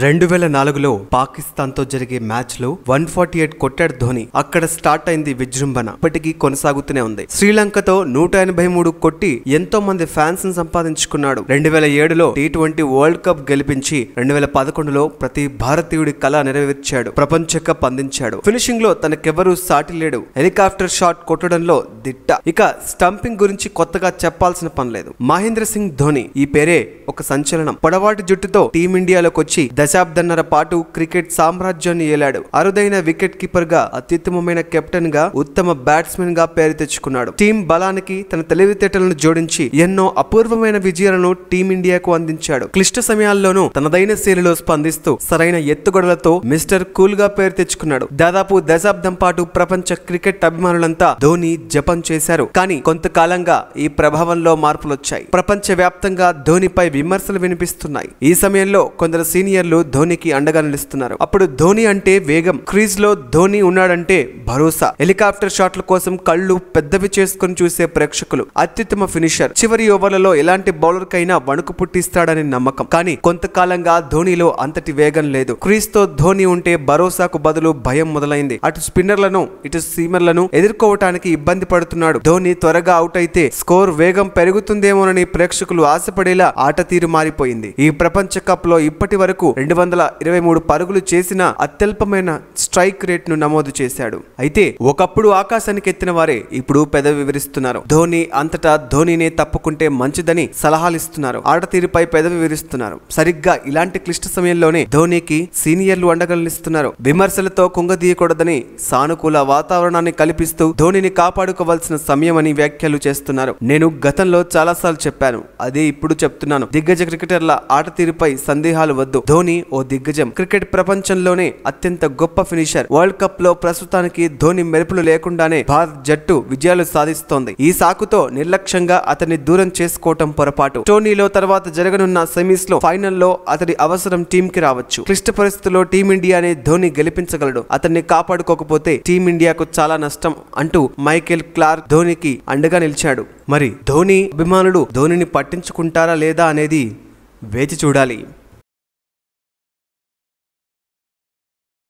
రెండు వేల నాలుగులో పాకిస్తాన్తో జరిగే మ్యాచ్లో వన్ ఫార్టీ ఎయిట్ కొట్టాడు ధోని. అక్కడ స్టార్ట్ అయింది విజృంభణ. ఇప్పటికీ కొనసాగుతూనే ఉంది. శ్రీలంకతో నూట ఎనభై మూడు కొట్టి ఎంతో మంది ఫ్యాన్స్ని సంపాదించుకున్నాడు. రెండు వేల ఏడులో టీ ట్వంటీ వరల్డ్ కప్ గెలిపించి రెండు వేల పదకొండులో ప్రతి భారతీయుడి కళ నెరవేర్చాడు. ప్రపంచ కప్ అందించాడు. ఫినిషింగ్లో తనకెవరూ సాటి లేడు. హెలికాప్టర్ షాట్ కొట్టడంలో దిట్ట. ఇక స్టంపింగ్ గురించి కొత్తగా చెప్పాల్సిన పని లేదు. మహేంద్ర సింగ్ ధోని ఈ పేరే ఒక సంచలనం. పొడవాటి జుట్టుతో టీమిండియాలోకి వచ్చి దశాబ్దన్నర పాటు క్రికెట్ సామ్రాజ్యాన్ని ఏలాడు. అరుదైన వికెట్ కీపర్గా అత్యుత్తమమైన కెప్టెన్గా ఉత్తమ బ్యాట్స్మెన్గా పేరు తెచ్చుకున్నాడు. టీం బలానికి తన తెలివితేటలను జోడించి ఎన్నో అపూర్వమైన విజయాలను టీమిండియాకు అందించాడు. క్లిష్ట సమయాల్లోనూ తనదైన శైలిలో స్పందిస్తూ సరైన ఎత్తుగడలతో మిస్టర్ కూల్గా పేరు తెచ్చుకున్నాడు. దాదాపు దశాబ్దం పాటు ప్రపంచ క్రికెట్ అభిమానులంతా ధోని జపం చేశారు. కానీ కొంతకాలంగా ఈ ప్రభావంలో మార్పులొచ్చాయి. ప్రపంచ వ్యాప్తంగా ధోనిపై విమర్శలు వినిపిస్తున్నాయి. ఈ సమయంలో కొందరు సీనియర్లు ధోనికి అండగా నిలుస్తున్నారు. అప్పుడు ధోని అంటే వేగం. క్రీజ్లో ధోని ఉన్నాడంటే భరోసా. హెలికాప్టర్ షాట్ల కోసం కళ్ళు పెద్దవి చేసుకుని చూసే ప్రేక్షకులు. అత్యుత్తమ ఫినిషర్. చివరి ఓవర్లలో ఎలాంటి బౌలర్ కైనా వణుకు పుట్టిస్తాడని నమ్మకం. కానీ కొంతకాలంగా ధోనిలో అంతటి వేగం లేదు. క్రీజ్తో ధోని ఉంటే భరోసాకు బదులు భయం మొదలైంది. అటు స్పిన్నర్లను ఇటు సీమర్లను ఎదుర్కోవటానికి ఇబ్బంది పడుతున్నాడు. ధోని త్వరగా అవుట్ అయితే స్కోర్ వేగం పెరుగుతుందేమోనని ప్రేక్షకులు ఆశపడేలా ఆట తీరు మారిపోయింది. ఈ ప్రపంచ కప్లో ఇప్పటి వరకు రెండు వందల ఇరవై మూడు పరుగులు చేసిన అత్యల్పమైన స్ట్రైక్ రేట్ను నమోదు చేశాడు. అయితే ఒకప్పుడు ఆకాశానికి ఎత్తిన వారే ఇప్పుడు పెదవి వివరిస్తున్నారు. ధోని అంతటా ధోనినే తప్పుకుంటే మంచిదని సలహాలు ఇస్తున్నారు. పెదవి వివరిస్తున్నారు. సరిగ్గా ఇలాంటి క్లిష్ట సమయంలోనే ధోనికి సీనియర్లు అండగలనిస్తున్నారు. విమర్శలతో కుంగదీయకూడదని సానుకూల వాతావరణాన్ని కల్పిస్తూ ధోనిని కాపాడుకోవాల్సిన సమయమని వ్యాఖ్యలు చేస్తున్నారు. నేను గతంలో చాలాసార్లు చెప్పాను. అదే ఇప్పుడు చెప్తున్నాను. దిగ్గజ క్రికెటర్ల ఆట తీరుపై సందేహాలు వద్దు. ధోని ఓ దిగ్గజం. క్రికెట్ ప్రపంచంలోనే అత్యంత గొప్ప ఫినిషర్. వరల్డ్ కప్లో ప్రస్తుతానికి ధోని మెరుపులు లేకుండానే భారత్ జట్టు విజయాలు సాధిస్తోంది. ఈ సాకుతో నిర్లక్ష్యంగా అతన్ని దూరం చేసుకోవటం పొరపాటు. టోనీలో తర్వాత జరగనున్న సెమీస్లో ఫైనల్లో అతడి అవసరం టీం కి రావచ్చు. క్లిష్ట పరిస్థితుల్లో టీమిండియానే ధోని గెలిపించగలడు. అతన్ని కాపాడుకోకపోతే టీమిండియాకు చాలా నష్టం అంటూ మైకేల్ క్లార్క్ ధోనికి అండగా నిలిచాడు. మరి ధోని అభిమానులు ధోనిని పట్టించుకుంటారా లేదా అనేది వేచి చూడాలి.